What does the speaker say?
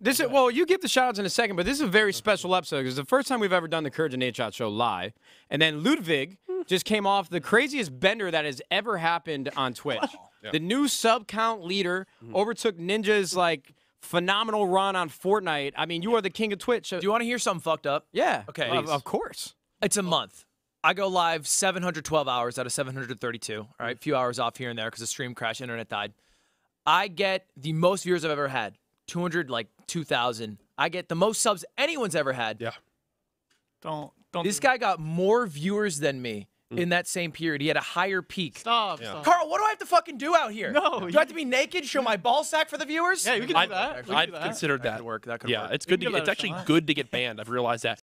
This is well, you give the shout outs in a second, but this is a very special episode because it's the first time we've ever done the Courage and Nadeshot show live. And then Ludwig just came off the craziest bender that has ever happened on Twitch. The new sub count leader mm-hmm. overtook Ninja's like phenomenal run on Fortnite. I mean, you are the king of Twitch. Do you want to hear something fucked up? yeah. Okay. Of, of course. It's a month. I go live 712 hours out of 732. All right, a few hours off here and there because the stream crashed, internet died. I get the most viewers I've ever had, 200 like 2,000. I get the most subs anyone's ever had. Yeah. Don't don't. This do guy got more viewers than me in that same period. He had a higher peak. Stop. Yeah. Stop. Karl, what do I have to fucking do out here? No, do you- I have to be naked, show my ball sack for the viewers? Yeah, we can I, do that. I've do that. considered That that. could work. That could Yeah, work. it's good to. It's actually shot. good to get banned. I've realized that.